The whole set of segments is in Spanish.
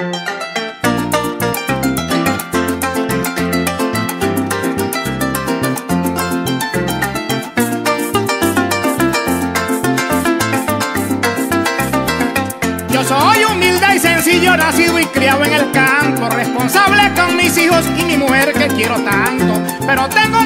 Yo soy humilde y sencillo, nacido y criado en el campo, responsable con mis hijos y mi mujer que quiero tanto. Pero tengo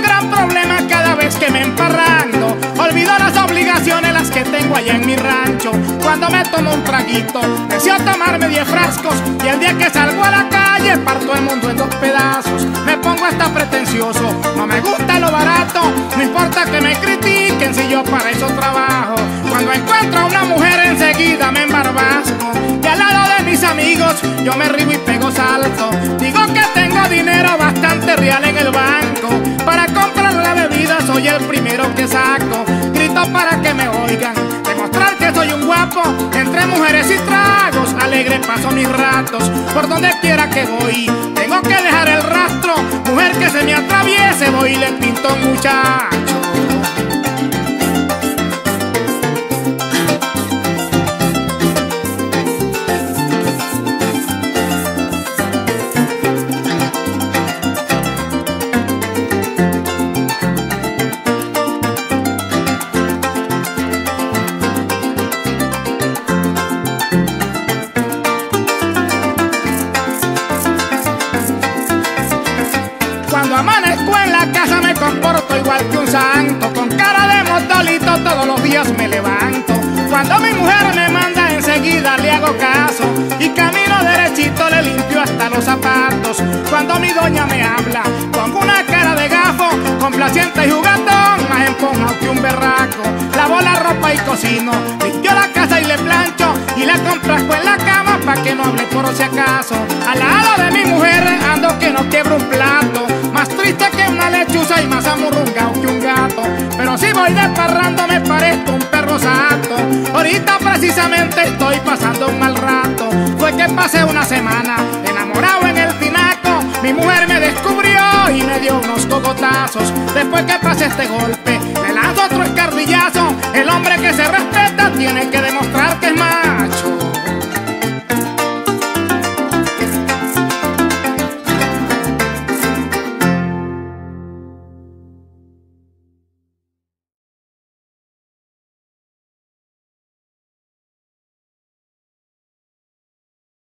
tengo allá en mi rancho. Cuando me tomo un traguito, deseo tomarme 10 frascos. Y el día que salgo a la calle, parto el mundo en dos pedazos. Me pongo hasta pretencioso, no me gusta lo barato. No importa que me critiquen si yo para eso trabajo. Cuando encuentro a una mujer enseguida me embarbasco Y al lado de mis amigos yo me río y pego salto Digo que tengo dinero bastante real en el banco Para comprar la bebida soy el primero que saco Grito para que me oigan Entre mujeres y tragos Alegre paso mis ratos Por donde quiera que voy Tengo que dejar el rastro Mujer que se me atraviese Voy y le pinto muchacho Cuando amanezco en la casa me comporto igual que un santo. Con cara de motolito todos los días me levanto. Cuando mi mujer me manda enseguida le hago caso. Y camino derechito le limpio hasta los zapatos. Cuando mi doña me habla pongo una cara de gafo Complaciente y jugatón más emponjado que un berraco. Lavo la ropa y cocino Limpio la casa y le plancho. Y la complazco en la cama pa' que no hable por si acaso. Al lado de mi mujer ando que no quiebro un plato más amurrungado que un gato. Pero si voy desparrando me parezco un perro santo. Ahorita precisamente estoy pasando un mal rato. Fue que pasé una semana enamorado en el tinaco. Mi mujer me descubrió y me dio unos cogotazos. Después que pasé este golpe, le lanzo otro escardillazo. El hombre que se respeta tiene que demostrar que es macho.